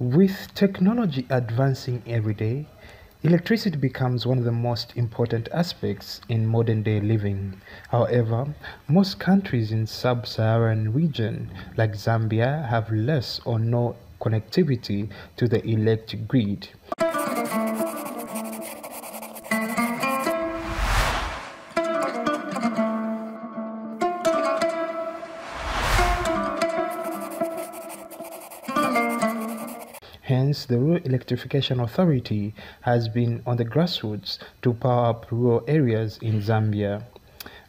With technology advancing every day, electricity becomes one of the most important aspects in modern day living. However, most countries in sub-Saharan region like Zambia have less or no connectivity to the electric grid. Hence, the Rural Electrification Authority has been on the grassroots to power up rural areas in Zambia.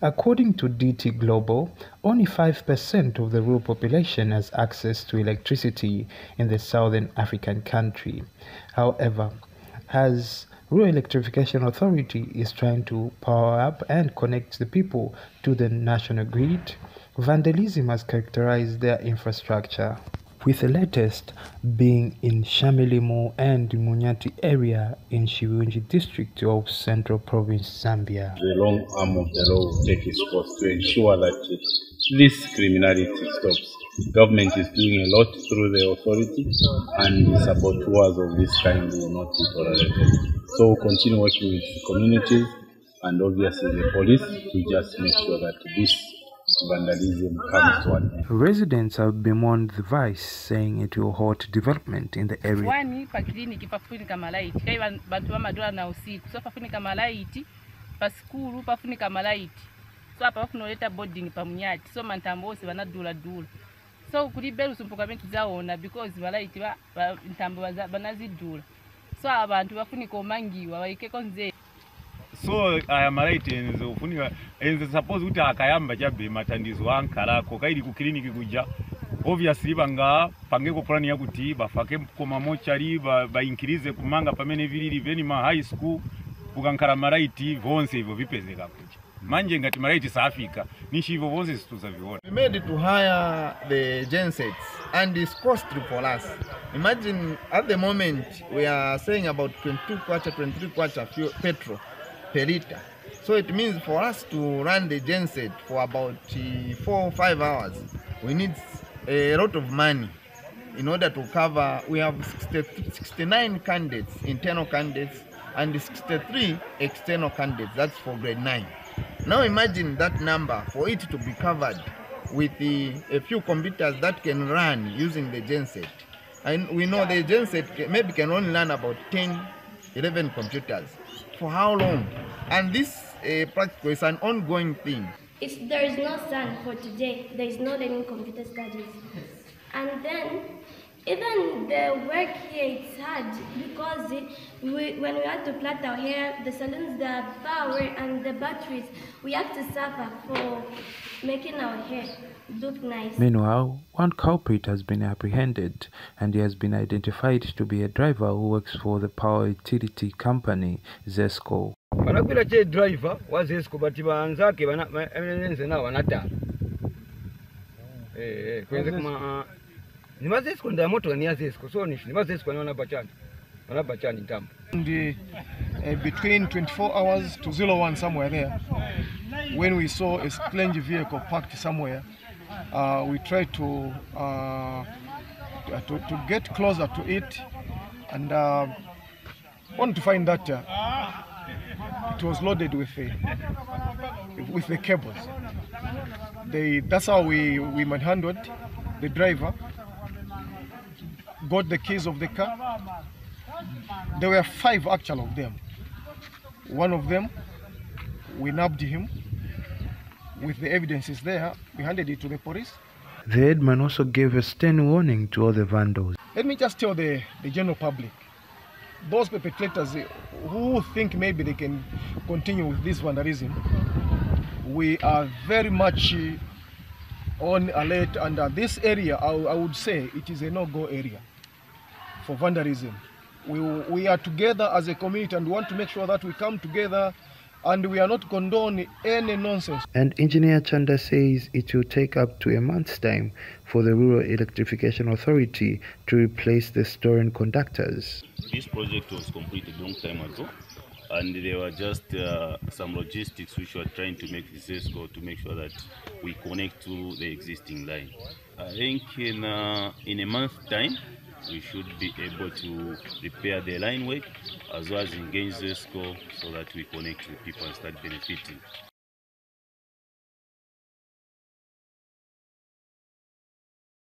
According to DT Global, only 5% of the rural population has access to electricity in the southern African country. However, as Rural Electrification Authority is trying to power up and connect the people to the national grid, vandalism has characterized their infrastructure with the latest being in Shamilimo and Munyati area in Shibuyunji district of Central Province, Zambia. The long arm of the law will take its course to ensure that this criminality stops. The Government is doing a lot through the authorities, and the saboteurs of this kind will not be tolerated. So continue working with communities and obviously the police to just make sure that this vandalism comes to an end. Residents have bemoaned the vice, saying it will halt development in the area. Wani pa kliniki pafunika malaiti? Kai ban- bantu bamadola na usiku. So pafunika malaiti pa sikulu pafunika malaiti. So apa pafunoleta boarding pa munyati so mantambo ose banaduladula so kulibe lusumpuka bintu zaona because malaiti ba, ba, ntambo baza- banazidula so abantu bafunika omangiwa baikeko nze so aya malaiti enze ufunira enze suppose kuti akayamba chabe matandizo ankalako kaili ku clinic kuja. Obviously banga pangeko plani yakuti bafake koma mochari bainkirize kumanga pamene vilili veni ma high school kukankhala maraiti vonse hivyo vipezeka kuja. Manje ngati maraiti sa africa nishi hivyo vonse situzaviona We made to hire the gensets and it's costly for us. Imagine at the moment we are saying about 22 kwacha, 23 kwacha petrol per liter. So it means for us to run the genset for about uh, four or five hours, we need a lot of money in order to cover. We have 60, 69 candidates, internal candidates, and 63 external candidates. That's for grade 9. Now imagine that number for it to be covered with the, a few computers that can run using the genset. And we know the genset maybe can only run about 10, 11 computers. For how long? And this uh, practical is an ongoing thing. It's, there is no sun for today. There is no learning computer studies. And then, even the work here, it's hard because it, we, when we have to plait our hair, the salons, the power and the batteries, we have to suffer for making our hair look nice. Meanwhile, one culprit has been apprehended and he has been identified to be a driver who works for the power utility company Zesco. vanagwira che driver wa zesco but vanzake vana- va- enze navo vanatano Eh, eh, kwenze kuma ni mazesco nda moto ni ya so ni ni mazesco ni vanabachani vanabachani ntambo And, uh, uh, between 24 hours to 01 somewhere there, when we saw a strange vehicle parked somewhere, uh, we tried to, uh, to to get closer to it, and uh, want to find that uh, it was loaded with the with the cables. They, that's how we we manhandled the driver, got the keys of the car, there were five actual of them. One of them, we nabbed him with the evidences there. We handed it to the police. The headman also gave a stern warning to all the vandals. Let me just tell the, the general public, those perpetrators who think maybe they can continue with this vandalism, we are very much eh, on alert. And uh, this area, I, I would say, it is a no-go area for vandalism. We, we are together as a community and we want to make sure that we come together and we are not condoning any nonsense. And Engineer Chanda says it will take up to a month's time for the Rural Electrification Authority to replace the stolen conductors. This project was completed a long time ago, and there were just uh, some logistics which were trying to make this go to make sure that we connect to the existing line. I think in uh, in a month's time, we should be able to repair the line work as well as engage the score so that we connect with people and start benefiting.